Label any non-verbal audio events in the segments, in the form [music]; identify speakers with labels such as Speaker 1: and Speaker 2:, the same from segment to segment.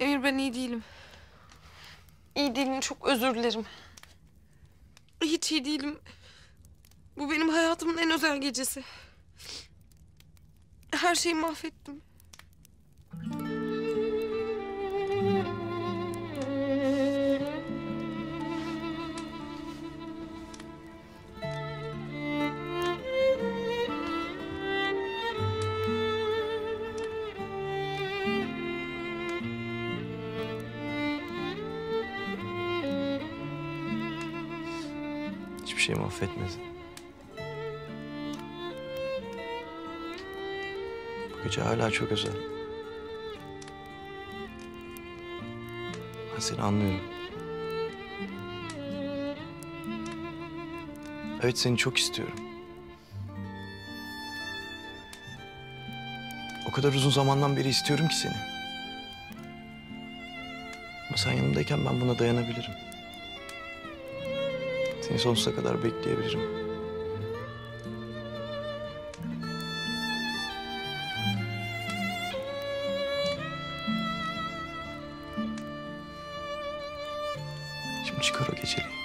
Speaker 1: Emir ben iyi değilim. İyi değilim çok özür dilerim. Hiç iyi değilim. Bu benim hayatımın en özel gecesi. Her şeyi mahvettim.
Speaker 2: Hiçbir şey mahvetmedi. Bu gece hala çok özel. Ben seni anlıyorum. Evet seni çok istiyorum. O kadar uzun zamandan beri istiyorum ki seni. Ama sen yanımdayken ben buna dayanabilirim. Seni sonsuza kadar bekleyebilirim. Şimdi çıkar o geceliği.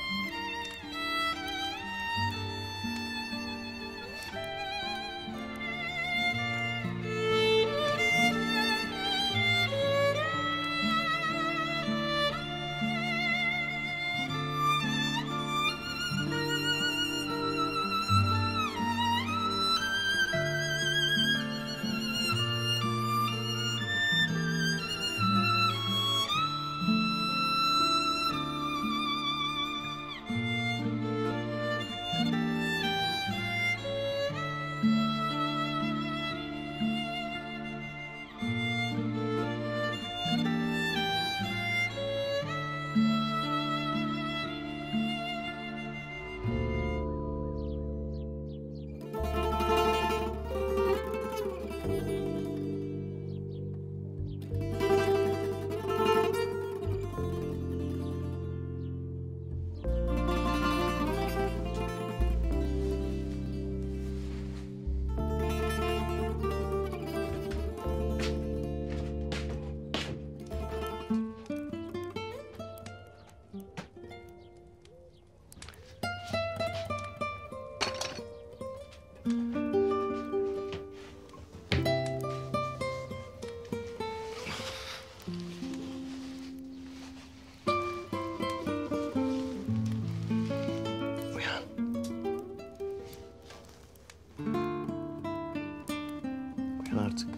Speaker 2: Artık.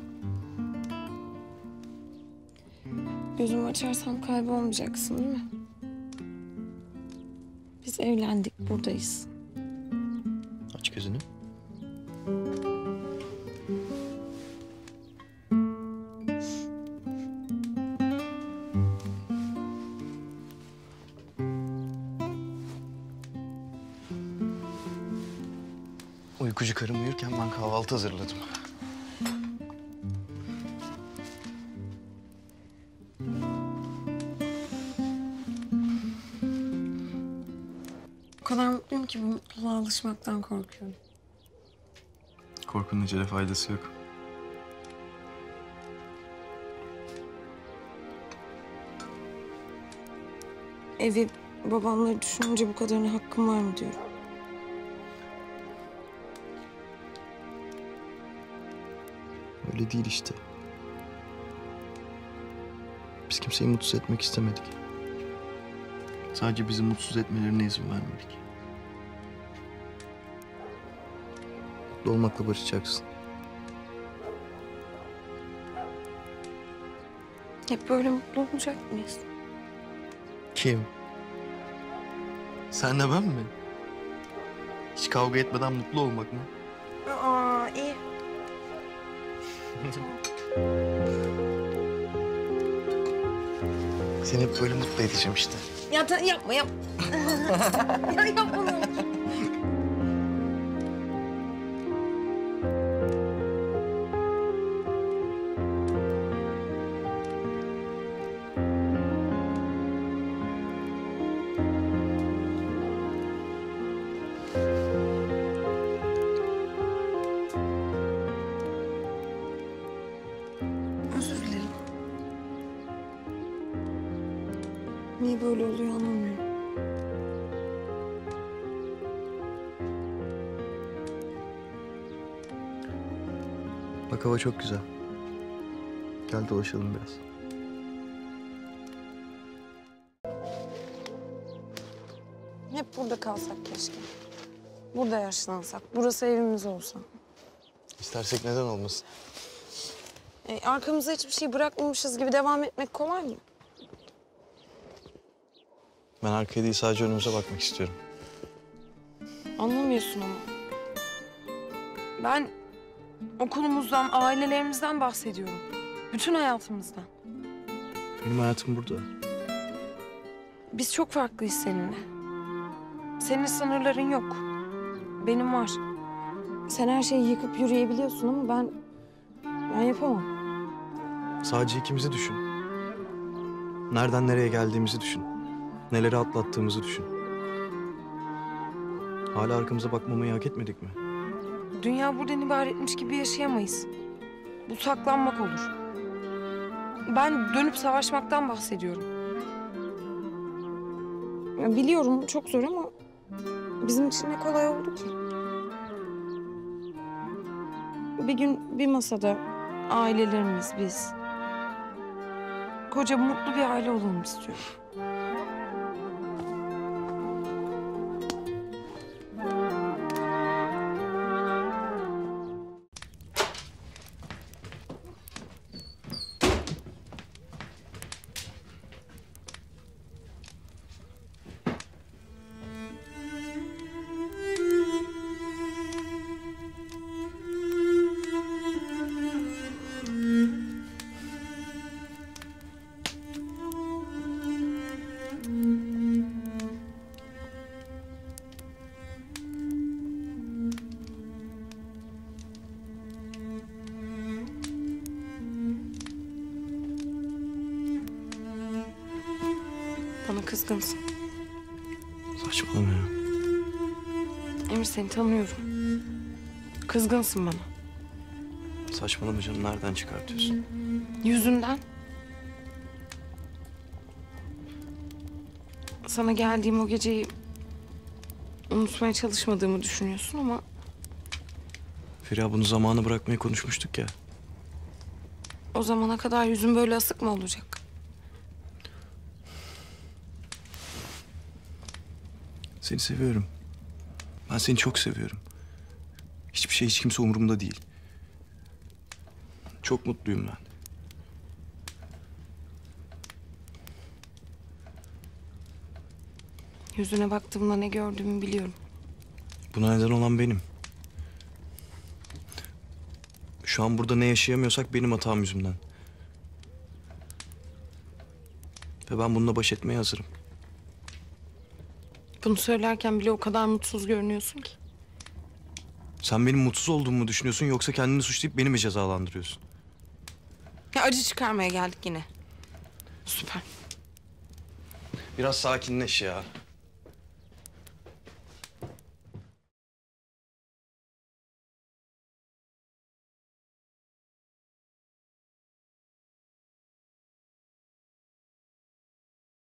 Speaker 1: Gözümü açarsam kaybolmayacaksın değil mi? Biz evlendik buradayız.
Speaker 2: Aç gözünü. Uykucu karım uyurken ben kahvaltı hazırladım.
Speaker 1: O kadar mutluyum ki bu mutluluğa alışmaktan korkuyorum.
Speaker 2: Korkunun acele faydası yok.
Speaker 1: Evi babamları düşününce bu kadarına hakkım var mı diyorum.
Speaker 2: Öyle değil işte. Biz kimseyi mutsuz etmek istemedik. Sadece bizi mutsuz etmelerine izin vermedik. Mutlu olmakla barışacaksın.
Speaker 1: Hep böyle mutlu olacak mıyız?
Speaker 2: Kim? Senle ben mi? Hiç kavga etmeden mutlu olmak mı?
Speaker 1: Aa.
Speaker 2: Seni hep böyle mutlu edeceğim işte.
Speaker 1: Ya yapma yap. [laughs] ya yapma Niye böyle oluyor anlamıyorum.
Speaker 2: Bak hava çok güzel. Gel dolaşalım biraz.
Speaker 1: Hep burada kalsak keşke. Burada yaşlansak. Burası evimiz olsa.
Speaker 2: İstersek neden olmasın?
Speaker 1: E, arkamıza hiçbir şey bırakmamışız gibi devam etmek kolay mı?
Speaker 2: Ben arkaya değil sadece önümüze bakmak istiyorum.
Speaker 1: Anlamıyorsun ama. Ben okulumuzdan, ailelerimizden bahsediyorum. Bütün hayatımızdan.
Speaker 2: Benim hayatım burada.
Speaker 1: Biz çok farklıyız seninle. Senin sınırların yok. Benim var. Sen her şeyi yıkıp yürüyebiliyorsun ama ben... Ben yapamam.
Speaker 2: Sadece ikimizi düşün. Nereden nereye geldiğimizi düşün. Neleri atlattığımızı düşün. Hala arkamıza bakmamayı hak etmedik mi?
Speaker 1: Dünya buradan ibaretmiş gibi yaşayamayız. Bu saklanmak olur. Ben dönüp savaşmaktan bahsediyorum. Biliyorum çok zor ama bizim için ne kolay oldu ki. Bir gün bir masada ailelerimiz biz. Koca mutlu bir aile olalım istiyorum. Kızgınsın.
Speaker 2: Saçmalama ya.
Speaker 1: Emir seni tanıyorum. Kızgınsın bana.
Speaker 2: Saçmalama canım nereden çıkartıyorsun?
Speaker 1: Yüzünden. Sana geldiğim o geceyi unutmaya çalışmadığımı düşünüyorsun ama
Speaker 2: Feriha bunu zamanı bırakmayı konuşmuştuk ya.
Speaker 1: o zamana kadar yüzün böyle asık mı olacak?
Speaker 2: Seni seviyorum. Ben seni çok seviyorum. Hiçbir şey hiç kimse umurumda değil. Çok mutluyum ben.
Speaker 1: Yüzüne baktığımda ne gördüğümü biliyorum.
Speaker 2: Buna neden olan benim. Şu an burada ne yaşayamıyorsak benim hatam yüzümden. Ve ben bununla baş etmeye hazırım.
Speaker 1: Bunu söylerken bile o kadar mutsuz görünüyorsun ki.
Speaker 2: Sen benim mutsuz olduğumu düşünüyorsun yoksa kendini suçlayıp beni mi cezalandırıyorsun?
Speaker 1: Ya acı çıkarmaya geldik yine. Süper.
Speaker 2: Biraz sakinleş ya.